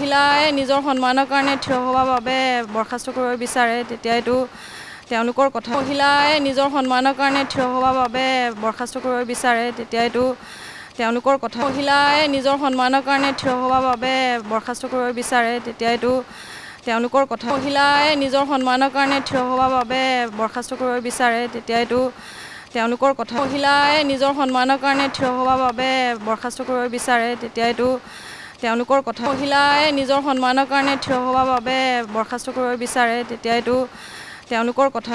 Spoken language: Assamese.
মহিলাই নিজৰ সন্মানৰ কাৰণে থিয় হোৱাৰ বাবে বৰ্খাস্ত কৰিব বিচাৰে তেতিয়া এইটো তেওঁলোকৰ কথা। মহিলাই নিজৰ সন্মানৰ কাৰণে থিয় হোৱাৰ বাবে বৰ্খাস্ত কৰিব বিচাৰে তেতিয়া এইটো তেওঁলোকৰ কথা। মহিলাই নিজৰ সন্মানৰ কাৰণে থিয় হোৱাৰ বাবে বৰ্খাস্ত কৰিব বিচাৰে তেতিয়া এইটো তেওঁলোকৰ কথা। মহিলাই নিজৰ সন্মানৰ কাৰণে থিয় হোৱাৰ বাবে বৰ্খাস্ত কৰিব বিচাৰে তেতিয়া এইটো তেওঁলোকৰ কথা। মহিলাই নিজৰ সন্মানৰ কাৰণে থিয় হোৱাৰ বাবে বৰ্খাস্ত কৰিব বিচাৰে তেতিয়া এইটো তেওঁলোকৰ কথা। মহিলাই নিজৰ সন্মানৰ কাৰণে থিয় হোৱাৰ বাবে বৰ্খাস্ত কৰিব বিচাৰে তেতিয়া এইটো তেওঁলোকৰ কথা।